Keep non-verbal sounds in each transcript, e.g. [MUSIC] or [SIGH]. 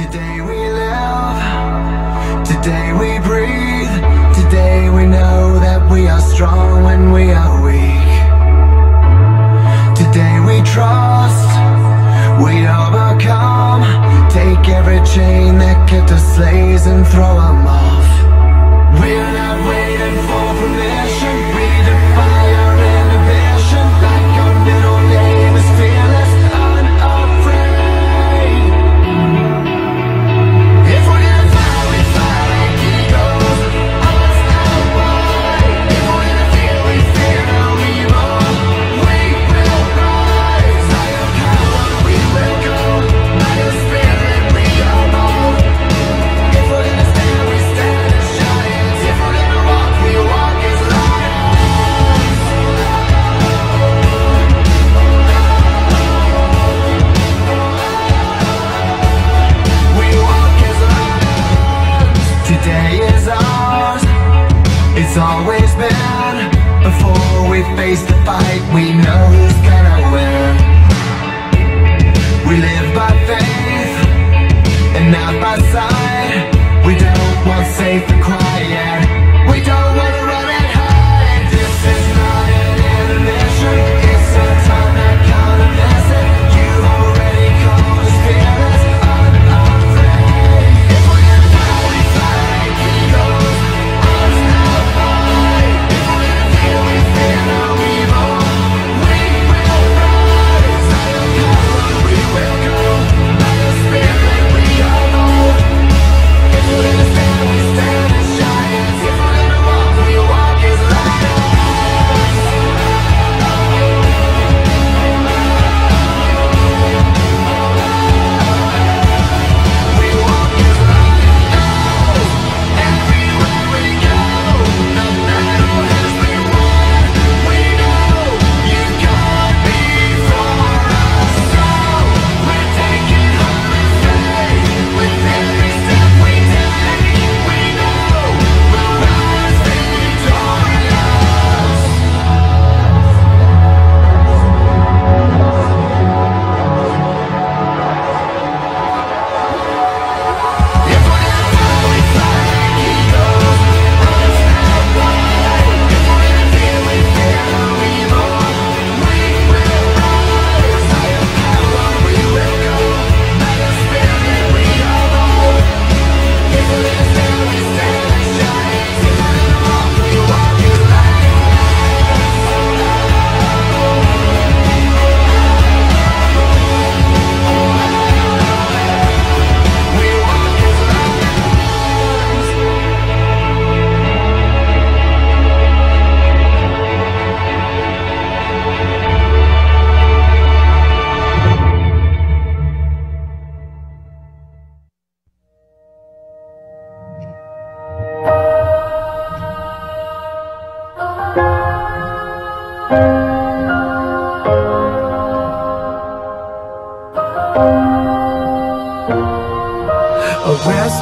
Today we live, today we breathe, today we know that we are strong when we are weak. Today we trust, we overcome, take every chain that kept us slaves and throw them off. Today is ours. It's always been. Before we face the fight, we know who's gonna win. We live by faith and not by sight. We don't want safe and quiet. We don't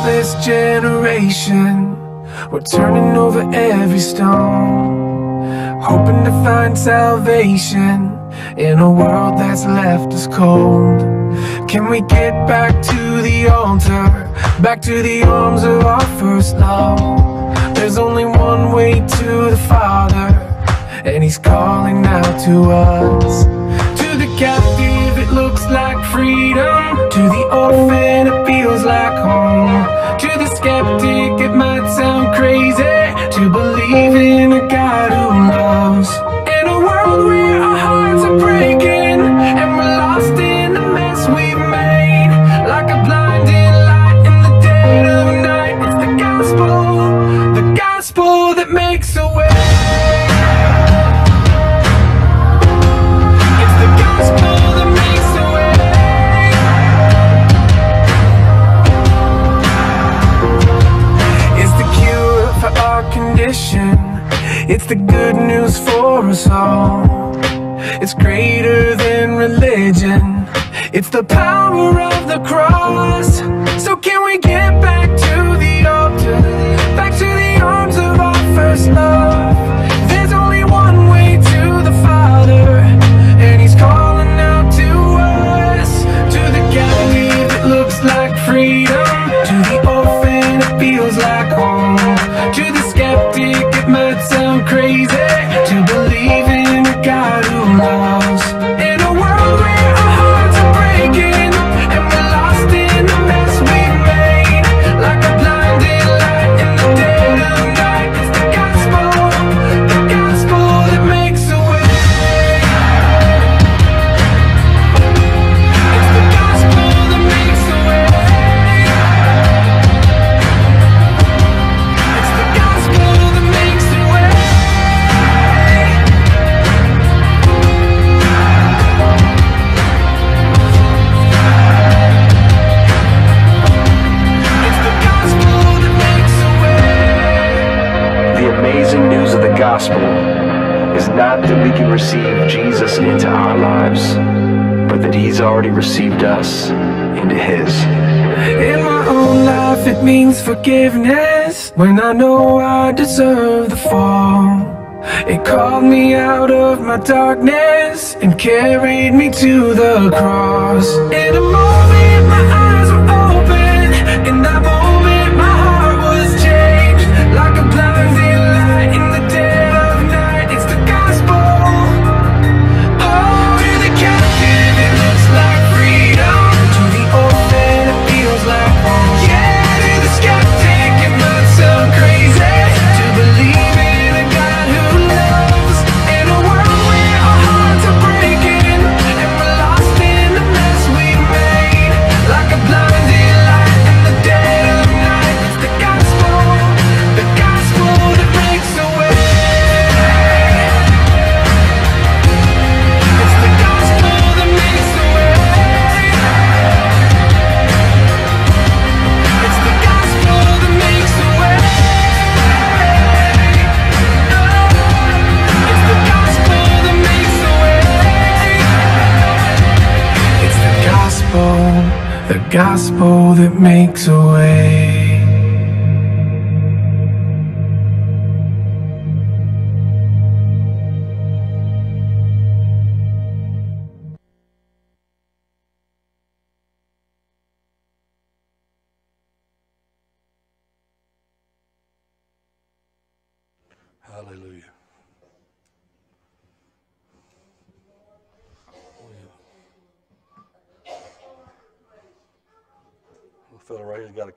restless generation, we're turning over every stone, hoping to find salvation in a world that's left us cold. Can we get back to the altar, back to the arms of our first love? There's only one way to the Father, and He's calling out to us. To the captive, it looks like freedom. To the orphan, it feels like home. Skeptic, it might sound crazy to believe in a God who loves. It's the good news for us all. It's greater than religion. It's the power of the cross. So can we get back received us into His. In my own life, it means forgiveness when I know I deserve the fall. It called me out of my darkness and carried me to the cross. In a moment,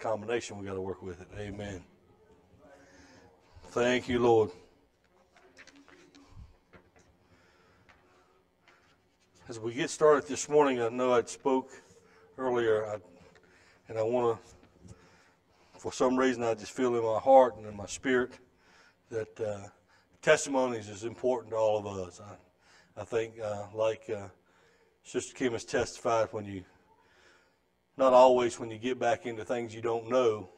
combination we got to work with it. Amen. Thank you, Lord. As we get started this morning, I know I spoke earlier, I, and I want to, for some reason, I just feel in my heart and in my spirit that uh, testimonies is important to all of us. I, I think, uh, like uh, Sister Kim has testified, when you not always when you get back into things you don't know,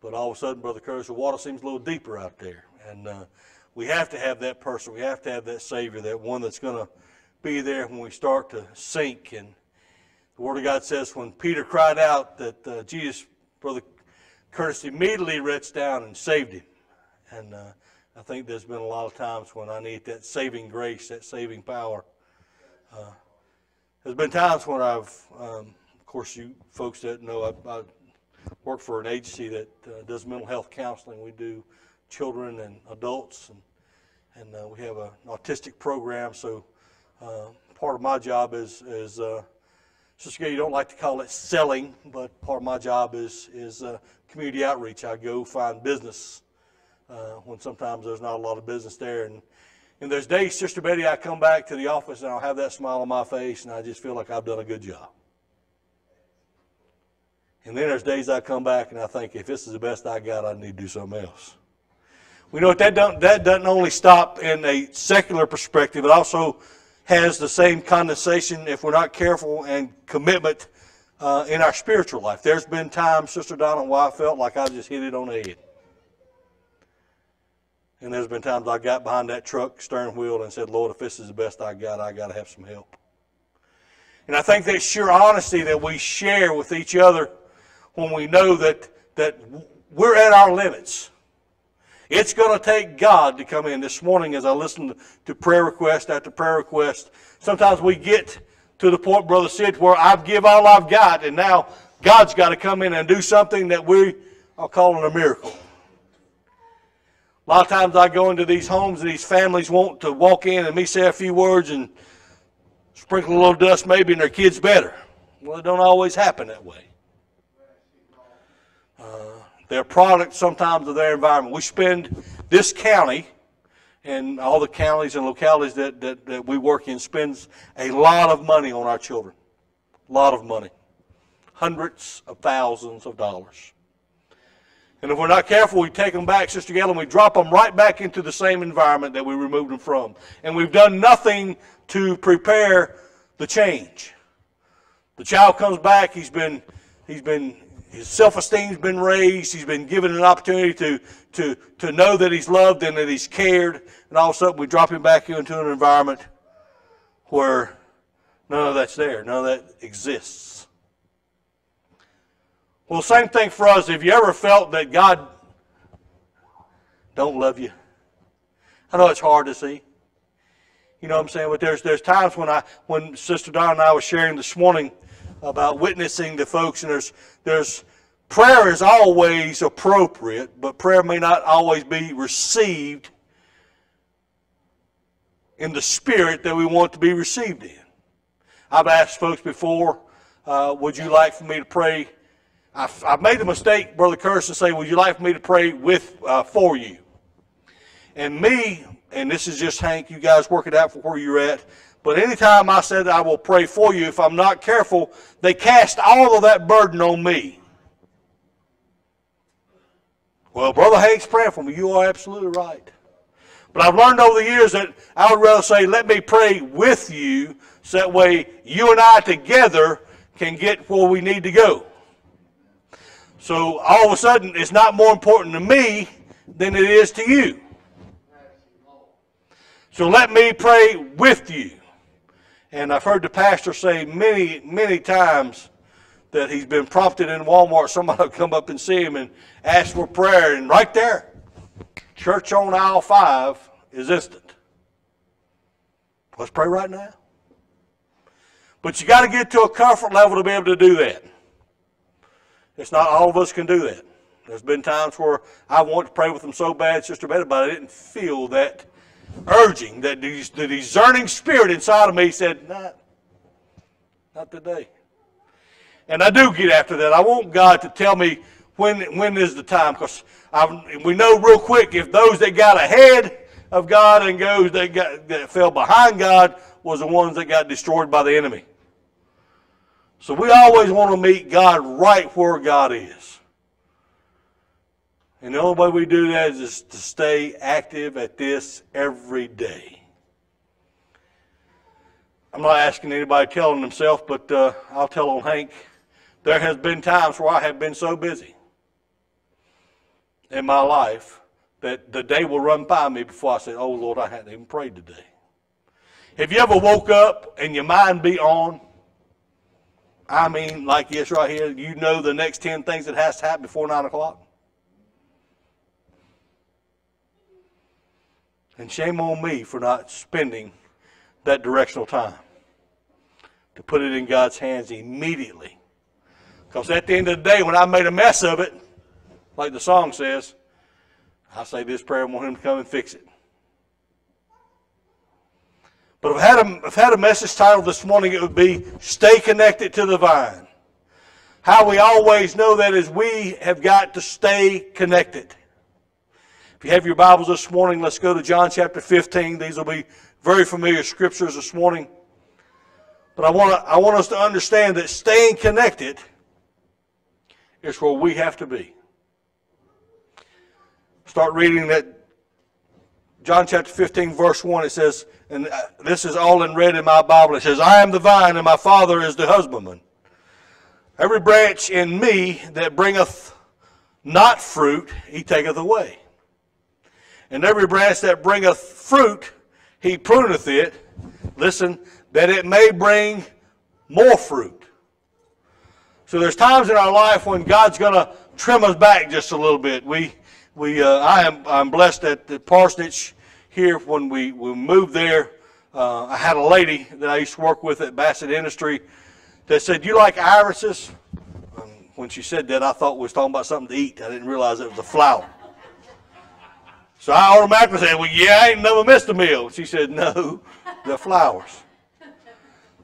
but all of a sudden, Brother Curtis, the water seems a little deeper out there. And uh, we have to have that person. We have to have that Savior, that one that's going to be there when we start to sink. And the Word of God says when Peter cried out that uh, Jesus, Brother Curtis, immediately reached down and saved him. And uh, I think there's been a lot of times when I need that saving grace, that saving power. Uh, there's been times when I've um, course, you folks that know, I, I work for an agency that uh, does mental health counseling. We do children and adults, and and uh, we have an autistic program. So uh, part of my job is is uh, Sister you don't like to call it selling, but part of my job is is uh, community outreach. I go find business uh, when sometimes there's not a lot of business there, and and there's days, Sister Betty, I come back to the office and I'll have that smile on my face, and I just feel like I've done a good job. And then there's days I come back and I think, if this is the best I got, I need to do something else. We know that don't, that doesn't only stop in a secular perspective, it also has the same condensation, if we're not careful, and commitment uh, in our spiritual life. There's been times, Sister Donna, where I felt like I just hit it on the head. And there's been times I got behind that truck steering wheel and said, Lord, if this is the best I got, I got to have some help. And I think that sheer honesty that we share with each other when we know that, that we're at our limits. It's going to take God to come in. This morning, as I listened to prayer request after prayer request, sometimes we get to the point, Brother Sid, where I've give all I've got, and now God's got to come in and do something that we are calling a miracle. A lot of times I go into these homes and these families want to walk in and me say a few words and sprinkle a little dust maybe and their kids better. Well, it don't always happen that way. They're sometimes of their environment. We spend this county and all the counties and localities that, that, that we work in spends a lot of money on our children. A lot of money. Hundreds of thousands of dollars. And if we're not careful, we take them back, Sister Gail, and we drop them right back into the same environment that we removed them from. And we've done nothing to prepare the change. The child comes back, he's been, he's been his self-esteem's been raised. He's been given an opportunity to, to, to know that he's loved and that he's cared. And all of a sudden we drop him back into an environment where none of that's there. None of that exists. Well, same thing for us. Have you ever felt that God don't love you? I know it's hard to see. You know what I'm saying? But there's there's times when I when Sister Donna and I was sharing this morning about witnessing to folks, and there's there's prayer is always appropriate, but prayer may not always be received in the spirit that we want to be received in. I've asked folks before, uh, would you like for me to pray? I've, I've, made the mistake, Brother Curtis, to say, would you like for me to pray with uh, for you? And me, and this is just Hank, you guys work it out for where you're at. But anytime I said I will pray for you, if I'm not careful, they cast all of that burden on me. Well, Brother Hank's praying for me. You are absolutely right. But I've learned over the years that I would rather say, let me pray with you, so that way you and I together can get where we need to go. So all of a sudden, it's not more important to me than it is to you. So let me pray with you. And I've heard the pastor say many, many times that he's been prompted in Walmart. Somebody will come up and see him and ask for prayer. And right there, church on aisle five is instant. Let's pray right now. But you got to get to a comfort level to be able to do that. It's not all of us can do that. There's been times where I want to pray with them so bad, Sister Betty, but I didn't feel that urging, that the, the discerning spirit inside of me said, not, not today. And I do get after that. I want God to tell me when, when is the time, because we know real quick if those that got ahead of God and those that, got, that fell behind God was the ones that got destroyed by the enemy. So we always want to meet God right where God is. And the only way we do that is to stay active at this every day. I'm not asking anybody to tell on themselves, but uh, I'll tell on Hank. There has been times where I have been so busy in my life that the day will run by me before I say, oh, Lord, I hadn't even prayed today. Have you ever woke up and your mind be on? I mean, like this right here, you know the next 10 things that has to happen before 9 o'clock? And shame on me for not spending that directional time to put it in God's hands immediately. Because at the end of the day, when I made a mess of it, like the song says, I say this prayer and want Him to come and fix it. But if I, had a, if I had a message title this morning, it would be Stay Connected to the Vine. How we always know that is we have got to stay connected. If you have your Bibles this morning, let's go to John chapter 15. These will be very familiar scriptures this morning. But I want, to, I want us to understand that staying connected is where we have to be. Start reading that John chapter 15, verse 1. It says, and uh, this is all in red in my Bible. It says, I am the vine, and my Father is the husbandman. Every branch in me that bringeth not fruit, he taketh away. And every branch that bringeth fruit, he pruneth it, listen, that it may bring more fruit. So there's times in our life when God's going to trim us back just a little bit. We, we, uh, I am, I'm blessed at the parsonage here when we, we moved there. Uh, I had a lady that I used to work with at Bassett Industry that said, "You like irises?" And when she said that, I thought we was talking about something to eat. I didn't realize it was a flower. So I automatically said, well, yeah, I ain't never missed a meal. She said, no, the flowers.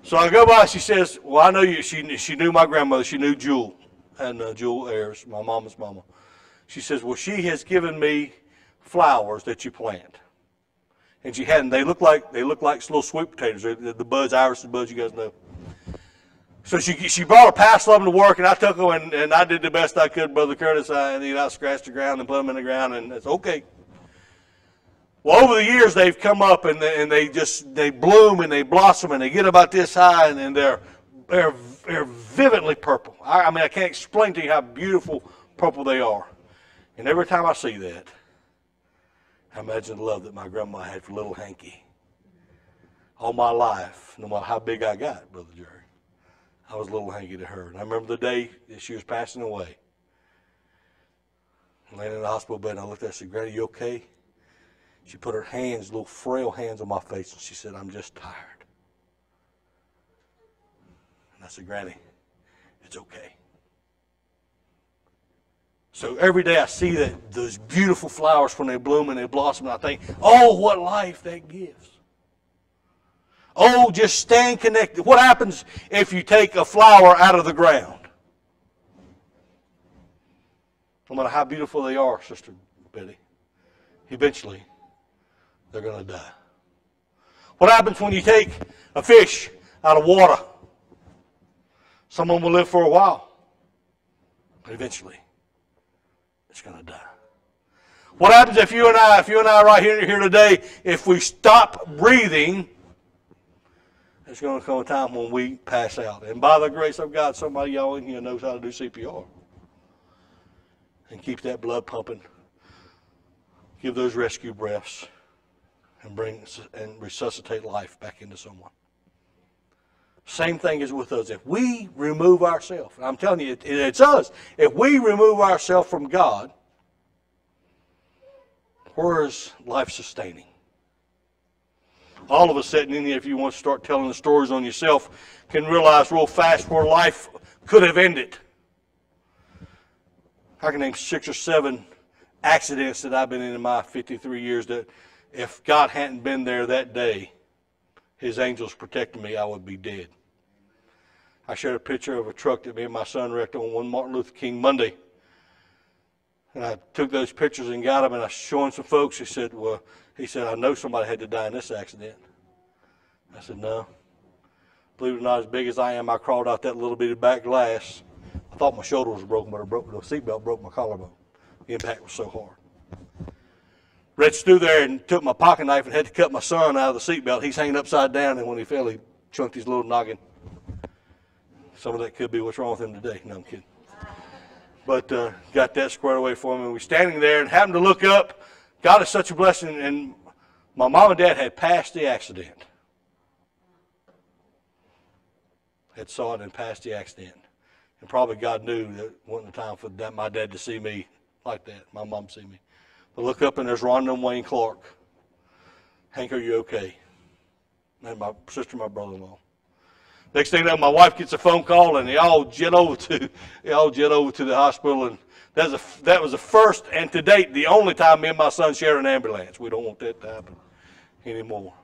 So I go by, she says, well, I know you. She, she knew my grandmother. She knew Jewel and uh, Jewel Ayers, my mama's mama. She says, well, she has given me flowers that you plant. And she hadn't. They look like they look like little sweet potatoes. The, the buds, iris buds, you guys know. So she she brought a passel of them to work, and I took them and, and I did the best I could, Brother Curtis. I, and, you know, I scratched the ground and put them in the ground, and it's okay. Well, over the years, they've come up and they, and they just they bloom and they blossom and they get about this high and, and they're they're they're vividly purple. I, I mean, I can't explain to you how beautiful purple they are. And every time I see that, I imagine the love that my grandma had for little Hanky. All my life, no matter how big I got, Brother Jerry, I was little Hanky to her. And I remember the day that she was passing away. I Laying in the hospital bed, and I looked at her and said, Granny, you okay? She put her hands, little frail hands on my face, and she said, I'm just tired. And I said, Granny, it's okay. So every day I see that those beautiful flowers when they bloom and they blossom, and I think, oh, what life that gives. Oh, just staying connected. What happens if you take a flower out of the ground? No matter how beautiful they are, Sister Betty, eventually they're going to die. What happens when you take a fish out of water? Someone will live for a while, but eventually it's going to die. What happens if you and I, if you and I right here, here today, if we stop breathing, there's going to come a time when we pass out. And by the grace of God, somebody y'all in here knows how to do CPR. And keep that blood pumping. Give those rescue breaths and bring and resuscitate life back into someone. Same thing is with us. If we remove ourselves, I'm telling you, it, it's us. If we remove ourselves from God, where is life sustaining? All of us sitting in here, if you want to start telling the stories on yourself, can realize real fast where life could have ended. I can name six or seven accidents that I've been in in my 53 years that if God hadn't been there that day, his angels protected me, I would be dead. I shared a picture of a truck that me and my son wrecked on one Martin Luther King Monday. And I took those pictures and got them, and I showed some folks. He said, "Well, he said I know somebody had to die in this accident." I said, "No." Believe it or not, as big as I am, I crawled out that little bit of back glass. I thought my shoulder was broken, but I broke the seatbelt broke my collarbone. The impact was so hard. Reached through there and took my pocket knife and had to cut my son out of the seatbelt. He's hanging upside down, and when he fell, he chunked his little noggin. Some of that could be what's wrong with him today. No, I'm kidding. But uh, got that squared away for him. And we're standing there and happened to look up. God is such a blessing. And my mom and dad had passed the accident. Had saw it and passed the accident. And probably God knew that wasn't the time for that, my dad to see me like that, my mom see me. But look up and there's Rhonda and Wayne Clark. Hank, are you okay? And my sister, my brother-in-law. Next thing know, my wife gets a phone call, and they all jet over to they all jet over to the hospital, and that's a, that was the first and to date the only time me and my son share an ambulance. We don't want that to happen anymore.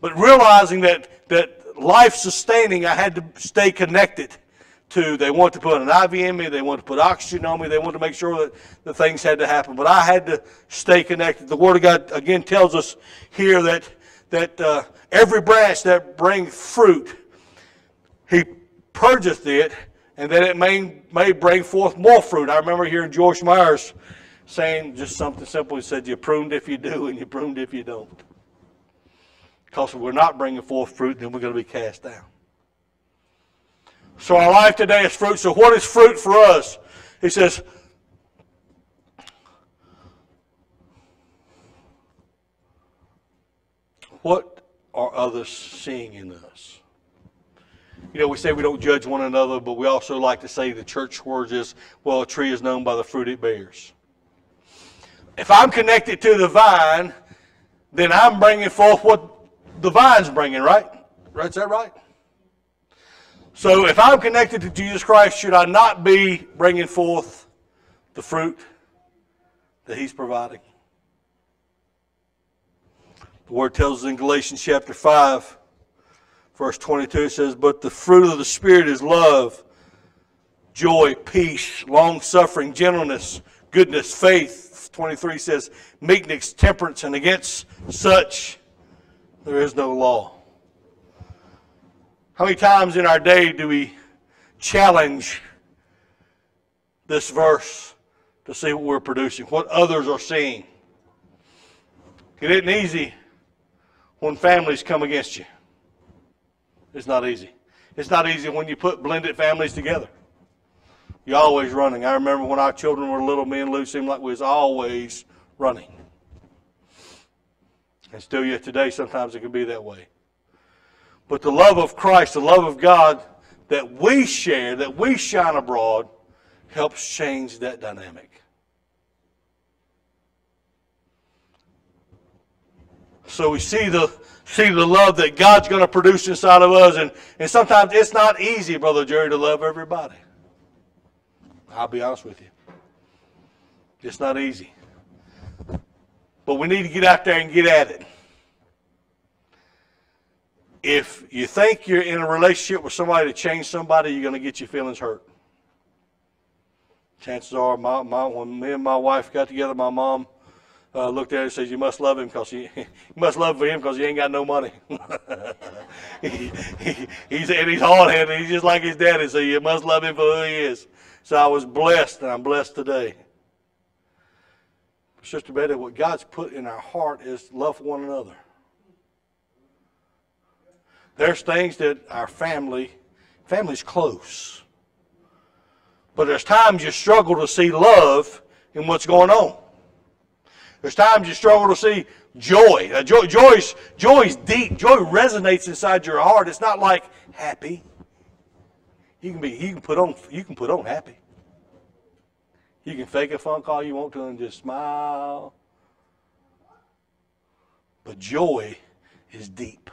But realizing that that life sustaining, I had to stay connected to. They want to put an IV in me. They want to put oxygen on me. They want to make sure that the things had to happen. But I had to stay connected. The Word of God again tells us here that that uh, every branch that brings fruit he purgeth it, and that it may, may bring forth more fruit. I remember hearing George Myers saying just something simple. He said, You pruned if you do, and you pruned if you don't. Because if we're not bringing forth fruit, then we're going to be cast down. So our life today is fruit. So what is fruit for us? He says, What are others seeing in us? you know, we say we don't judge one another, but we also like to say the church word is, well, a tree is known by the fruit it bears. If I'm connected to the vine, then I'm bringing forth what the vine's bringing, right? Right? Is that right? So if I'm connected to Jesus Christ, should I not be bringing forth the fruit that He's providing? The Word tells us in Galatians chapter 5 Verse 22 it says, But the fruit of the Spirit is love, joy, peace, long suffering, gentleness, goodness, faith. 23 says, meekness, temperance, and against such there is no law. How many times in our day do we challenge this verse to see what we're producing, what others are seeing? It isn't easy when families come against you. It's not easy. It's not easy when you put blended families together. You're always running. I remember when our children were little, me and Lou seemed like we was always running. And still yet today, sometimes it can be that way. But the love of Christ, the love of God that we share, that we shine abroad, helps change that dynamic. So we see the see the love that God's going to produce inside of us, and, and sometimes it's not easy, Brother Jerry, to love everybody. I'll be honest with you. It's not easy. But we need to get out there and get at it. If you think you're in a relationship with somebody to change somebody, you're going to get your feelings hurt. Chances are, my, my, when me and my wife got together, my mom uh, looked at her and said, "You must love him because [LAUGHS] you, must love for him because he ain't got no money." [LAUGHS] he, he, he's and he's hard headed. He's just like his daddy, so you must love him for who he is. So I was blessed, and I'm blessed today. Sister Betty, what God's put in our heart is love one another. There's things that our family, family's close. But there's times you struggle to see love in what's going on. There's times you struggle to see joy. Uh, joy joy's, joy's deep. Joy resonates inside your heart. It's not like happy. You can be you can put on you can put on happy. You can fake a phone call you want to and just smile. But joy is deep.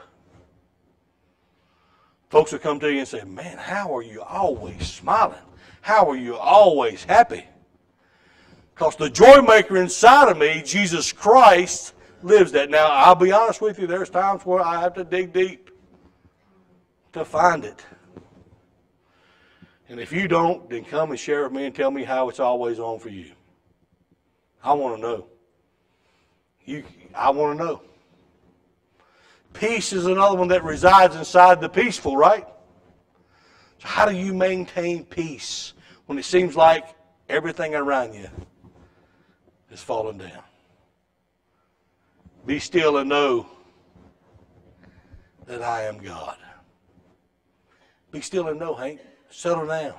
Folks will come to you and say, Man, how are you always smiling? How are you always happy? Because the joy maker inside of me, Jesus Christ, lives that. Now, I'll be honest with you, there's times where I have to dig deep to find it. And if you don't, then come and share with me and tell me how it's always on for you. I want to know. You, I want to know. Peace is another one that resides inside the peaceful, right? So how do you maintain peace when it seems like everything around you is falling down? Be still and know that I am God. Be still and know, Hank. Settle down.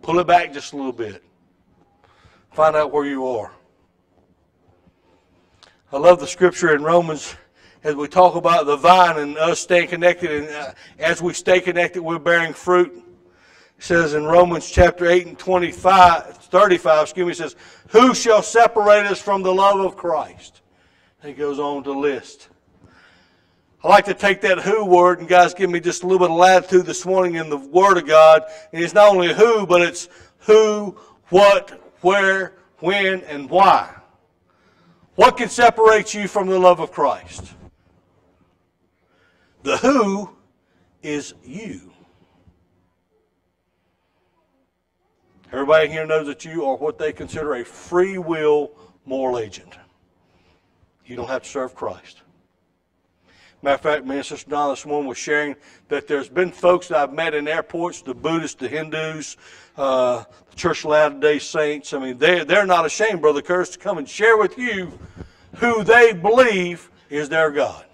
Pull it back just a little bit. Find out where you are. I love the scripture in Romans as we talk about the vine and us staying connected, and uh, as we stay connected, we're bearing fruit. It says in Romans chapter 8 and 25, 35, excuse me, says, Who shall separate us from the love of Christ? And he goes on to list. I like to take that who word, and guys give me just a little bit of latitude this morning in the Word of God. And it's not only who, but it's who, what, where, when, and why. What can separate you from the love of Christ? The who is you. Everybody here knows that you are what they consider a free will moral agent. You don't have to serve Christ. Matter of fact, and Sister Donna this morning was sharing that there's been folks that I've met in airports, the Buddhists, the Hindus, uh, the Church of Latter-day Saints. I mean, they're, they're not ashamed, Brother Curtis, to come and share with you who they believe is their God.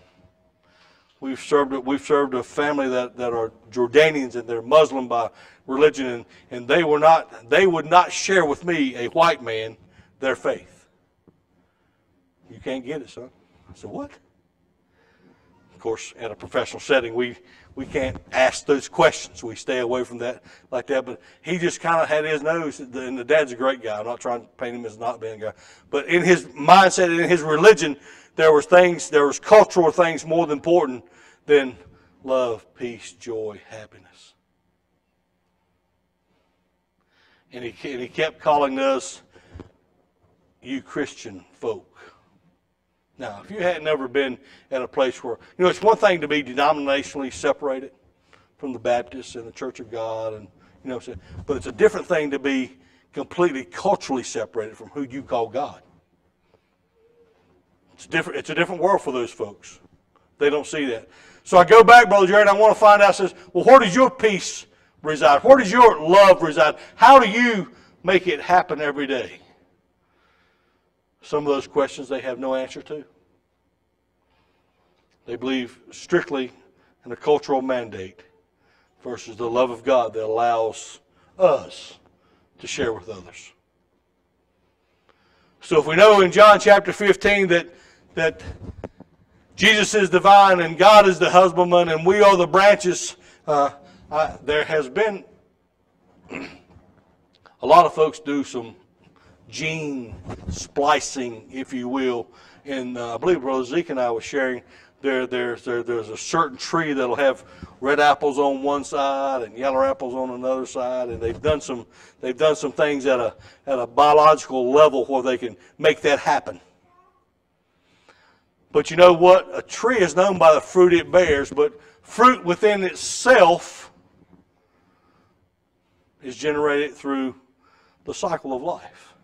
We've served we've served a family that, that are Jordanians and they're Muslim by religion and, and they were not they would not share with me, a white man, their faith. You can't get it, son. I said, What? Of course, in a professional setting, we we can't ask those questions. We stay away from that like that. But he just kind of had his nose, and the dad's a great guy. I'm not trying to paint him as not being a guy, but in his mindset, and in his religion, there was things, there was cultural things more important than love, peace, joy, happiness. And he, and he kept calling us, you Christian folk. Now, if you hadn't ever been at a place where, you know, it's one thing to be denominationally separated from the Baptists and the Church of God, and, you know, but it's a different thing to be completely culturally separated from who you call God. It's different. It's a different world for those folks. They don't see that. So I go back, Brother Jared, and I want to find out, says, well, where does your peace reside? Where does your love reside? How do you make it happen every day? Some of those questions they have no answer to. They believe strictly in a cultural mandate versus the love of God that allows us to share with others. So if we know in John chapter 15 that, that Jesus is divine and God is the husbandman and we are the branches, uh, I, there has been [CLEARS THROAT] a lot of folks do some gene splicing, if you will. And uh, I believe Brother Zeke and I were sharing there, there's, there, there's a certain tree that'll have red apples on one side and yellow apples on another side, and they've done some, they've done some things at a, at a biological level where they can make that happen. But you know what? A tree is known by the fruit it bears, but fruit within itself is generated through the cycle of life.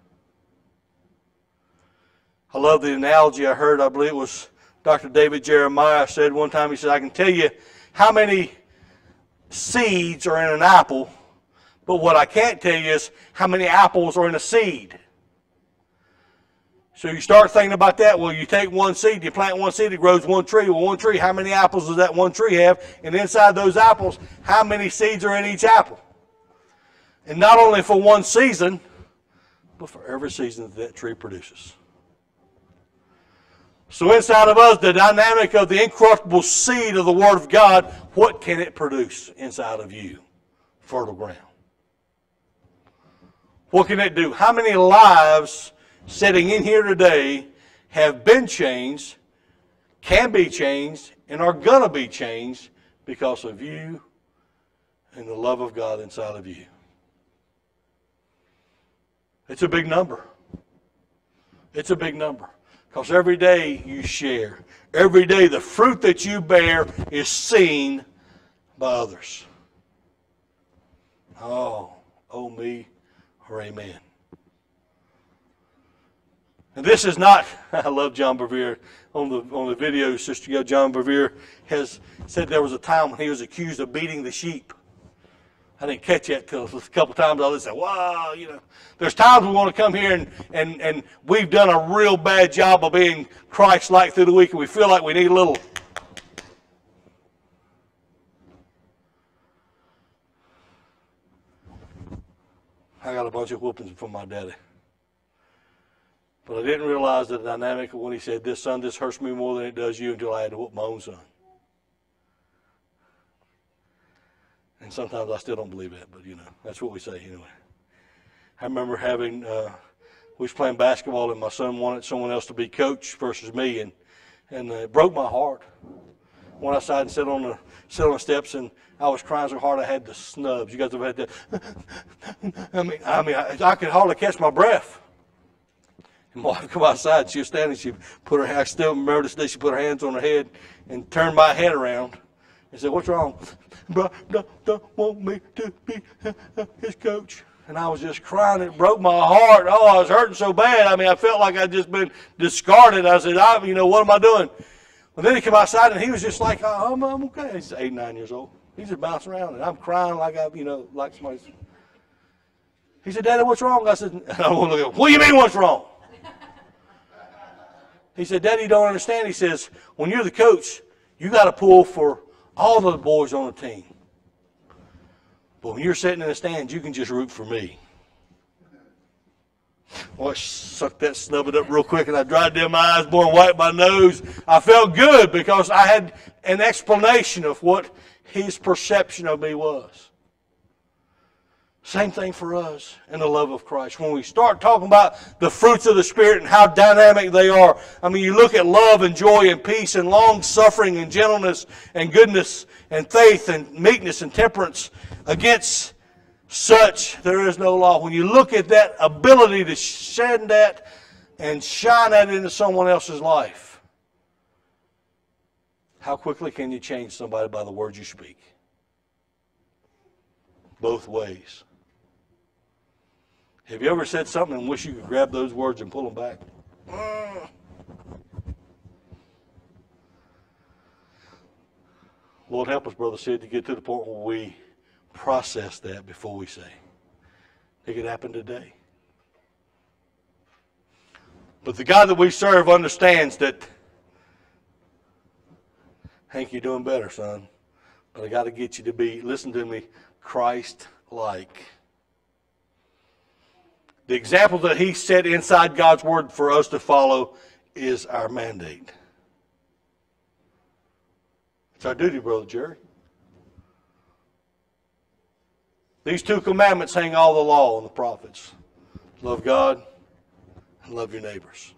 I love the analogy I heard, I believe it was Dr. David Jeremiah said one time, he said, I can tell you how many seeds are in an apple, but what I can't tell you is how many apples are in a seed. So you start thinking about that. Well, you take one seed, you plant one seed, it grows one tree. Well, one tree, how many apples does that one tree have? And inside those apples, how many seeds are in each apple? And not only for one season, but for every season that that tree produces. So inside of us, the dynamic of the incorruptible seed of the Word of God, what can it produce inside of you? Fertile ground. What can it do? How many lives sitting in here today have been changed, can be changed, and are going to be changed because of you and the love of God inside of you? It's a big number. It's a big number. Because every day you share. Every day the fruit that you bear is seen by others. Oh, oh me or amen. And this is not, [LAUGHS] I love John Bevere. On the, on the video, Sister John Bevere has said there was a time when he was accused of beating the sheep. I didn't catch that till [LAUGHS] a couple times. I just said, wow, you know. There's times we want to come here and, and, and we've done a real bad job of being Christ-like through the week and we feel like we need a little. I got a bunch of whoopings from my daddy. But I didn't realize the dynamic of when he said, this son, this hurts me more than it does you until I had to whoop my own son. And sometimes I still don't believe that, but you know, that's what we say anyway. I remember having, uh, we was playing basketball and my son wanted someone else to be coach versus me and, and uh, it broke my heart. Went outside and sat on the, sat on the steps and I was crying so hard I had the snubs. You guys have had that. [LAUGHS] I mean, I mean, I, I could hardly catch my breath. [LAUGHS] And wife come outside. She was standing. She put her. I still remember this day. She put her hands on her head and turned my head around and said, "What's wrong?" [LAUGHS] Bro, don't, don't want me to be [LAUGHS] his coach. And I was just crying. It broke my heart. Oh, I was hurting so bad. I mean, I felt like I'd just been discarded. I said, I, you know, what am I doing? Well, then he came outside and he was just like, oh, I'm, I'm okay. He's eight, nine years old. He's just bouncing around and I'm crying like I, you know, like somebody's. He said, Daddy, what's wrong? I said, I want to look at him. What do you mean, what's wrong? He said, Daddy, you don't understand. He says, when you're the coach, you got to pull for all the boys on the team. But when you're sitting in the stands, you can just root for me. Well, I sucked that snubbed up real quick and I dried down my eyes, boy, wiped my nose. I felt good because I had an explanation of what his perception of me was. Same thing for us in the love of Christ. When we start talking about the fruits of the Spirit and how dynamic they are, I mean, you look at love and joy and peace and long suffering and gentleness and goodness and faith and meekness and temperance. Against such there is no law. When you look at that ability to shed that and shine that into someone else's life, how quickly can you change somebody by the words you speak? Both ways. Have you ever said something and wish you could grab those words and pull them back? Mm. Lord, help us, Brother Sid, to get to the point where we process that before we say. It could happen today. But the God that we serve understands that, Hank, you're doing better, son. But I got to get you to be, listen to me, Christ like. The example that he set inside God's word for us to follow is our mandate. It's our duty, Brother Jerry. These two commandments hang all the law and the prophets love God and love your neighbors.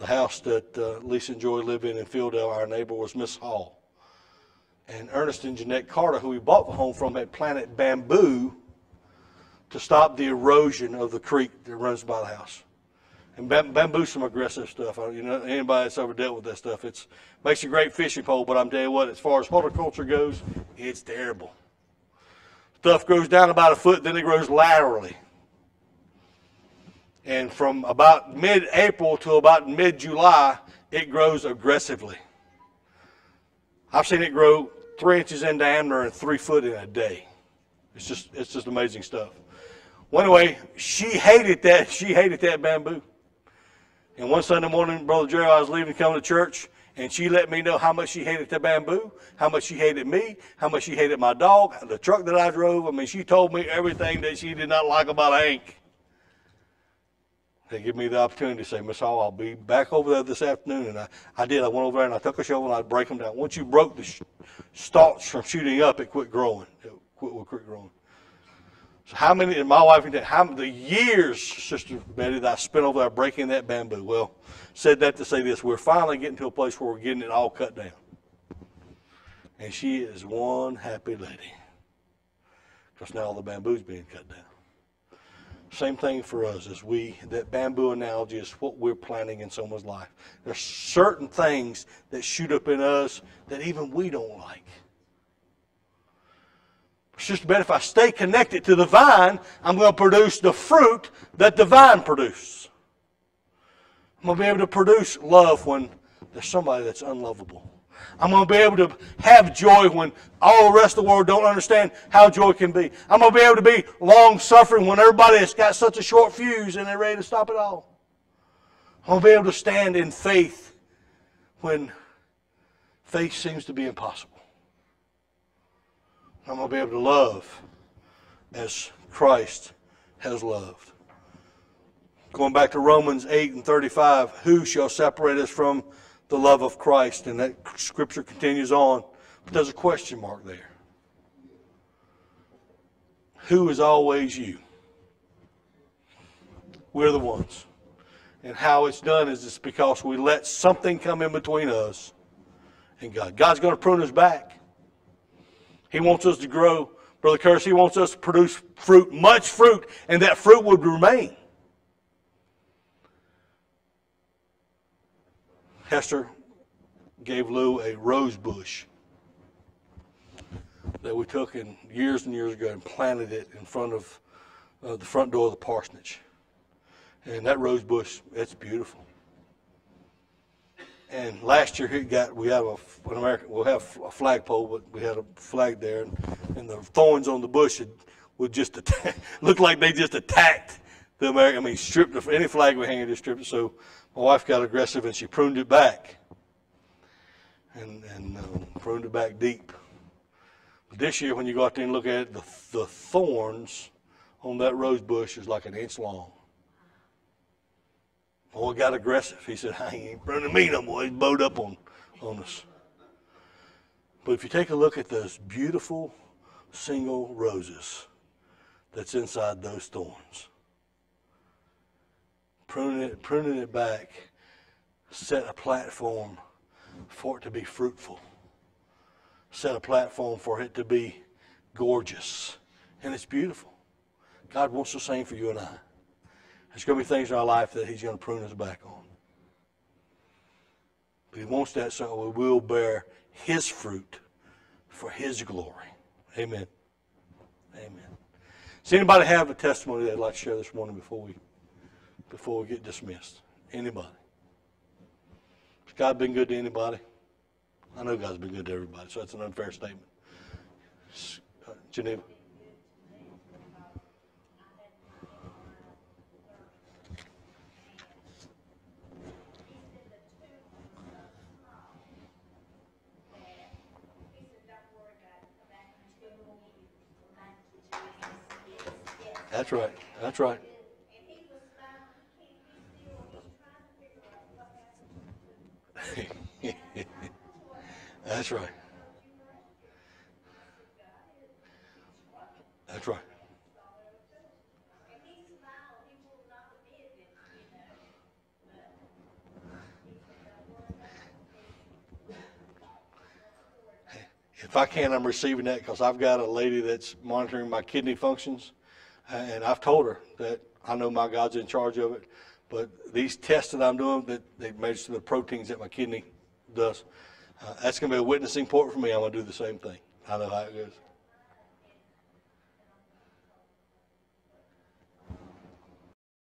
The house that uh, Lisa and Joy live in in Fieldale, our neighbor was Miss Hall. And Ernest and Jeanette Carter, who we bought the home from, had planted bamboo to stop the erosion of the creek that runs by the house. And bamboo's some aggressive stuff. You know, anybody that's ever dealt with that stuff, it's makes a great fishing pole. But I'm telling you what, as far as horticulture goes, it's terrible. Stuff grows down about a foot, then it grows laterally. And from about mid-April to about mid-July, it grows aggressively. I've seen it grow three inches in diameter and three foot in a day. It's just, it's just amazing stuff. Well, anyway, she hated that. She hated that bamboo. And one Sunday morning, Brother Jerry, I was leaving to come to church, and she let me know how much she hated the bamboo, how much she hated me, how much she hated my dog, the truck that I drove. I mean, she told me everything that she did not like about Hank. They give me the opportunity to say, Miss Hall, I'll be back over there this afternoon. And I, I did. I went over there and I took a shovel and I break them down. Once you broke the sh- stalks from shooting up, it quit growing. It quit, will quit growing. So how many, my wife, how the years, Sister Betty, that I spent over there breaking that bamboo. Well, said that to say this. We're finally getting to a place where we're getting it all cut down. And she is one happy lady. Because now all the bamboo's being cut down. Same thing for us as we, that bamboo analogy is what we're planting in someone's life. There's certain things that shoot up in us that even we don't like. It's just better if I stay connected to the vine, I'm going to produce the fruit that the vine produces. I'm going to be able to produce love when there's somebody that's unlovable. I'm going to be able to have joy when all the rest of the world don't understand how joy can be. I'm going to be able to be long suffering when everybody has got such a short fuse and they're ready to stop it all. I'm going to be able to stand in faith when faith seems to be impossible. I'm going to be able to love as Christ has loved. Going back to Romans 8 and 35, who shall separate us from the love of Christ? And that scripture continues on, but there's a question mark there. Who is always you? We're the ones. And how it's done is it's because we let something come in between us and God. God's going to prune us back. He wants us to grow. Brother Curse, he wants us to produce fruit, much fruit, and that fruit would remain. Hester gave Lou a rose bush that we took in years and years ago and planted it in front of uh, the front door of the parsonage. And that rose bush, it's beautiful. And last year he got we have a an American we'll have a flagpole, but we had a flag there, and, and the thorns on the bush had, would just attack, [LAUGHS] look like they just attacked the American. I mean, stripped the, any flag we hang, just stripped it. So my wife got aggressive and she pruned it back, and and uh, pruned it back deep. But this year, when you go out there and look at it, the the thorns on that rose bush is like an inch long. Boy got aggressive. He said, I ain't running me no more. He's bowed up on, on us. But if you take a look at those beautiful single roses that's inside those thorns, pruning it, pruning it back, set a platform for it to be fruitful, set a platform for it to be gorgeous, and it's beautiful. God wants the same for you and I. There's going to be things in our life that He's going to prune us back on. But He wants that so we will bear His fruit for His glory. Amen. Amen. Does anybody have a testimony they'd like to share this morning before we before we get dismissed? Anybody? Has God been good to anybody? I know God's been good to everybody, so that's an unfair statement. Uh, Geneva. That's right. That's right. [LAUGHS] That's right. That's right. If I can't, I'm receiving that because I've got a lady that's monitoring my kidney functions. And I've told her that I know my God's in charge of it. But these tests that I'm doing, that they measure the proteins that my kidney does, uh, that's going to be a witnessing point for me. I'm going to do the same thing. I know how it goes.